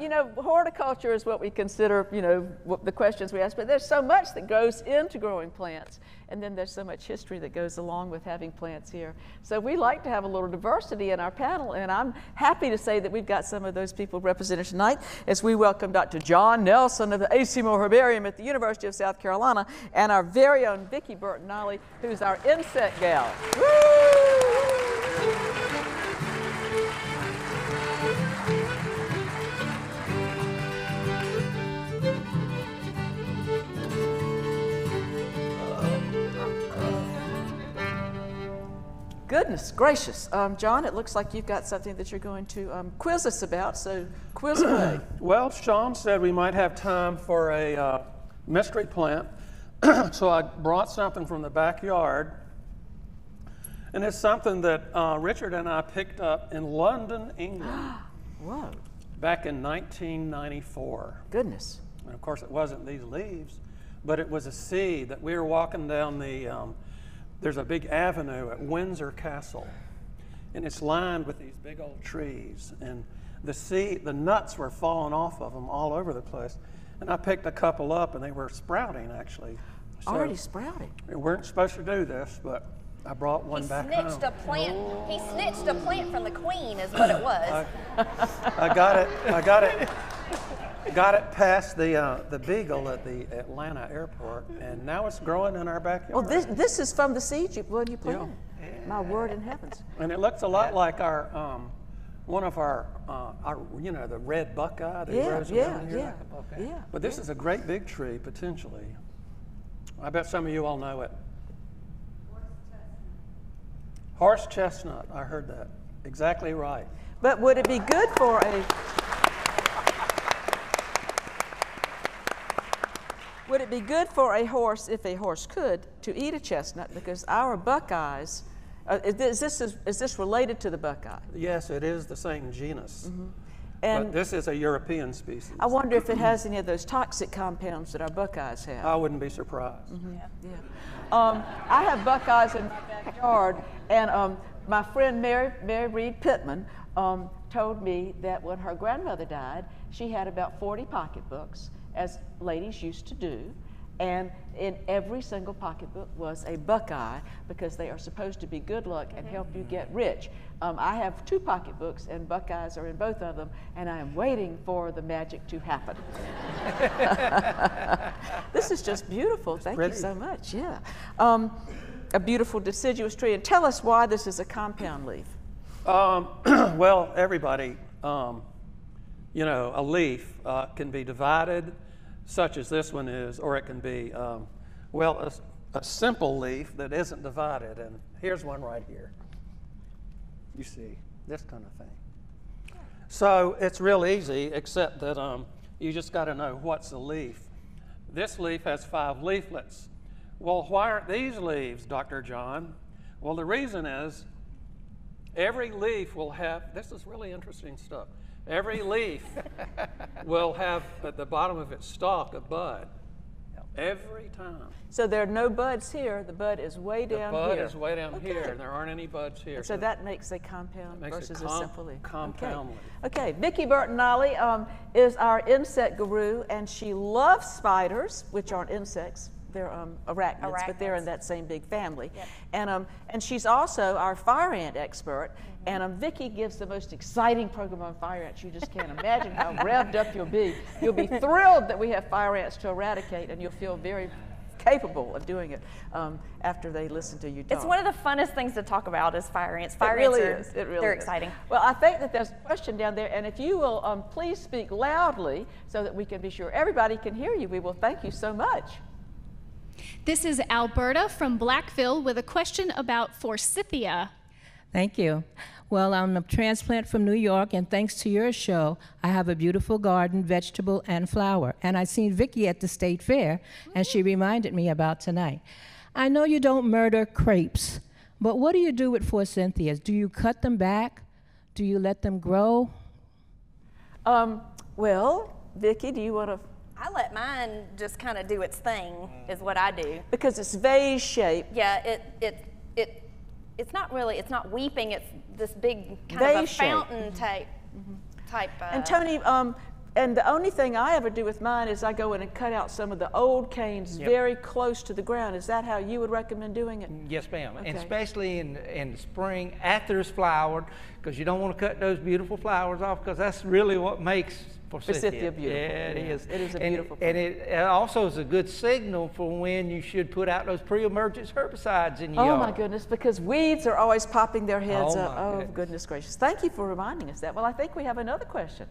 you know, horticulture is what we consider, you know, the questions we ask, but there's so much that goes into growing plants. And then there's so much history that goes along with having plants here. So we like to have a little diversity in our panel, and I'm happy to say that we've got some of those people represented tonight as we welcome Dr. John Nelson of the A.C. Moore Herbarium at the University of South Carolina and our very own Vicki Bertagnolli, who's our insect gal. Woo! Goodness gracious. Um, John, it looks like you've got something that you're going to um, quiz us about, so quiz away. well, Sean said we might have time for a uh, mystery plant, so I brought something from the backyard. And it's something that uh, Richard and I picked up in London, England. Whoa. Back in 1994. Goodness. And of course, it wasn't these leaves, but it was a seed that we were walking down the um, there's a big avenue at Windsor Castle, and it's lined with these big old trees. And the seed, the nuts were falling off of them all over the place. And I picked a couple up, and they were sprouting actually. So Already sprouting. We weren't supposed to do this, but I brought one he back snitched home. a plant. He snitched a plant from the queen, is what it was. I, I got it. I got it. Got it past the uh, the beagle at the Atlanta airport, and now it's growing in our backyard. Well, this this is from the seed you when you planted. Yeah. My word in heavens. And it looks a lot like our um, one of our uh, our you know the red buckeye that yeah, grows around here. Yeah, like yeah. But this is a great big tree potentially. I bet some of you all know it. Horse chestnut. Horse chestnut. I heard that. Exactly right. But would it be good for a Would it be good for a horse, if a horse could, to eat a chestnut? Because our buckeyes, uh, is, this, is, is, this related to the buckeye? Yes, it is the same genus. Mm-hmm. And but this is a European species. I wonder if it has any of those toxic compounds that our buckeyes have. I wouldn't be surprised. Mm-hmm. Yeah. yeah. Um, I have buckeyes in my backyard, and um, my friend Mary, Mary Reed Pittman um, told me that when her grandmother died, she had about 40 pocketbooks as ladies used to do. And in every single pocketbook was a buckeye because they are supposed to be good luck and help you get rich. Um, I have two pocketbooks and buckeyes are in both of them, and I am waiting for the magic to happen. this is just beautiful. Thank you so much. Yeah. Um, a beautiful deciduous tree. And tell us why this is a compound leaf. Um, well, everybody um, you know, a leaf uh, can be divided, such as this one is, or it can be, um, well, a, a, simple leaf that isn't divided. And here's one right here. You see, this kind of thing. So it's real easy, except that um, you just got to know what's a leaf. This leaf has five leaflets. Well, why aren't these leaves, Dr. John? Well, the reason is every leaf will have, this is really interesting stuff. Every leaf will have at the bottom of its stalk a bud. Every time. So there are no buds here. The bud is way the down here. The bud is way down okay. here, and there aren't any buds here. And so, so that makes a compound makes versus a, com- a simple leaf. Compound okay. Okay, Vicki Bertagnolli um, is our insect guru, and she loves spiders, which aren't insects they're um, arachnids, arachnids, but they're in that same big family. Yep. And, um, and she's also our fire ant expert. Mm-hmm. And um, Vicki gives the most exciting program on fire ants. You just can't imagine how revved up you'll be. You'll be thrilled that we have fire ants to eradicate, and you'll feel very capable of doing it um, after they listen to you talk. It's one of the funnest things to talk about is fire ants. Fire it really ants are, is. It really they're is. exciting. Well, I think that there's a question down there, and if you will um, please speak loudly so that we can be sure everybody can hear you, we will thank you so much. This is Alberta from Blackville with a question about forsythia. Thank you. Well, I'm a transplant from New York, and thanks to your show, I have a beautiful garden, vegetable, and flower. And I seen Vicki at the state fair, and she reminded me about tonight. I know you don't murder crepes, but what do you do with forsythias? Do you cut them back? Do you let them grow? Um, well, Vicki, do you want to I let mine just kind of do its thing, is what I do. Because it's vase shaped. Yeah, it it it it's not really it's not weeping. It's this big kind vase of a fountain shape. type mm-hmm. type. Uh, and Tony, um, and the only thing I ever do with mine is I go in and cut out some of the old canes very close to the ground. Is that how you would recommend doing it? Yes, ma'am. And especially in, in the spring after it's flowered, because you don't want to cut those beautiful flowers off, because that's really what makes forsythia. Forsythia beautiful. Yeah, it Yeah, is. it is a and, beautiful And it, it also is a good signal for when you should put out those pre-emergence herbicides in your Oh yard. my goodness, because weeds are always popping their heads Oh, up. my Oh, goodness. goodness gracious. Thank you for reminding us that. Well, I think we have another question.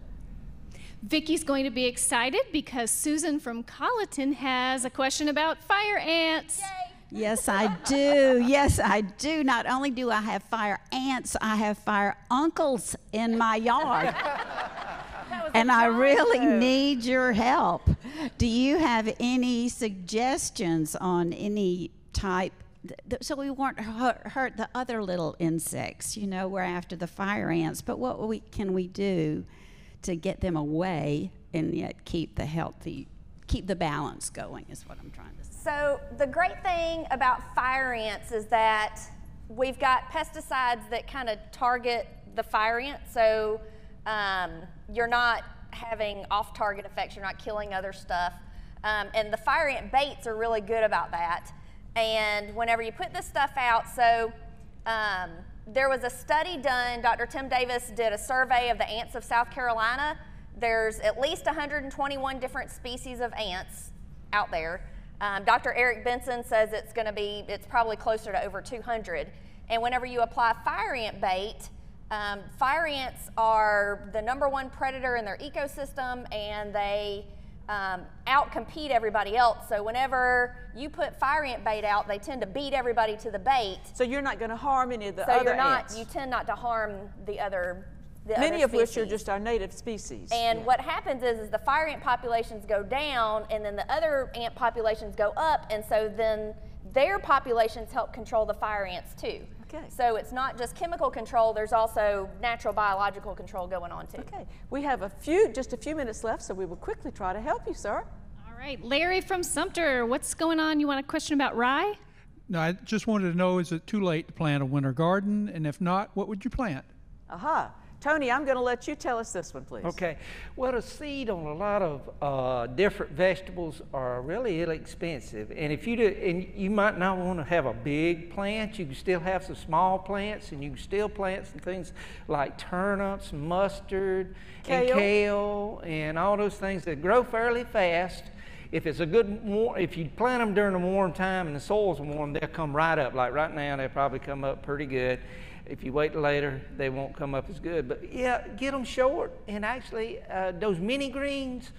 Vicky's going to be excited because Susan from Colleton has a question about fire ants. Yes, I do. Yes, I do. Not only do I have fire ants, I have fire uncles in my yard. and I really need your help. Do you have any suggestions on any type? th- th- So we won't hurt, hurt the other little insects. You know, we're after the fire ants, but what we, can we do to get them away and yet keep the healthy, keep the balance going? Is what I'm trying to say. So the great thing about fire ants is that we've got pesticides that kind of target the fire ant. So um, you're not having off-target effects. You're not killing other stuff. Um, and the fire ant baits are really good about that. And whenever you put this stuff out, so um, there was a study done. Dr. Tim Davis did a survey of the ants of South Carolina. There's at least 121 different species of ants out there. Um, Dr. Eric Benson says it's going to be, it's probably closer to over 200. And whenever you apply fire ant bait, um, fire ants are the number one predator in their ecosystem and they um, outcompete everybody else. So whenever you put fire ant bait out, they tend to beat everybody to the bait. So you're not going to harm any of the So other you're not, ants, you tend not to harm the other, the many other of which are just our native species. And Yeah. what happens is, is the fire ant populations go down, and then the other ant populations go up, and so then their populations help control the fire ants too. Okay. So it's not just chemical control; there's also natural biological control going on too. Okay, we have a few, just a few minutes left, so we will quickly try to help you, sir. All right, Larry from Sumter, what's going on? You want a question about rye? No, I just wanted to know is it too late to plant a winter garden? And if not, what would you plant? Aha. Tony, I'm going to let you tell us this one, please. Okay. Well, a seed on a lot of uh, different vegetables are really inexpensive, and if you do, and you might not want to have a big plant, you can still have some small plants, and you can still plant some things like turnips, mustard, Kale. and kale, and all those things that grow fairly fast. If it's a good, if you plant them during a warm time and the soil's warm, they'll come right up. Like right now, they probably come up pretty good. If you wait later, they won't come up as good. But yeah, get them short. And actually, uh, those mini greens,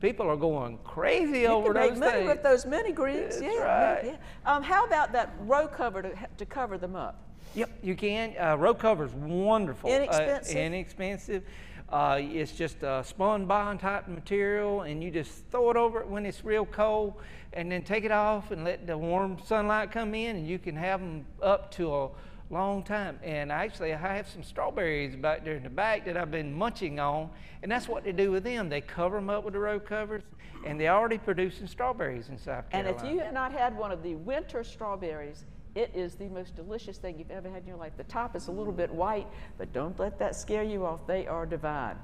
people are going crazy You over can make money things. with those mini greens. That's yeah, right. yeah. Um, how about that row cover to, to cover them up? Yep, you can. Uh, row cover's wonderful. Uh, Inexpensive? inexpensive. Uh, it's just a spun bond type material, and you just throw it over it when it's real cold, and then take it off and let the warm sunlight come in, and you can have them up to a long time. And actually, I have some strawberries back there in the back that I've been munching on, and that's what they do with them. They cover them up with the row covers, and they're already producing strawberries in South Carolina. And if you have not had one of the winter strawberries, it is the most delicious thing you've ever had in your life. The top is a little bit white, but don't let that scare you off. They are divine.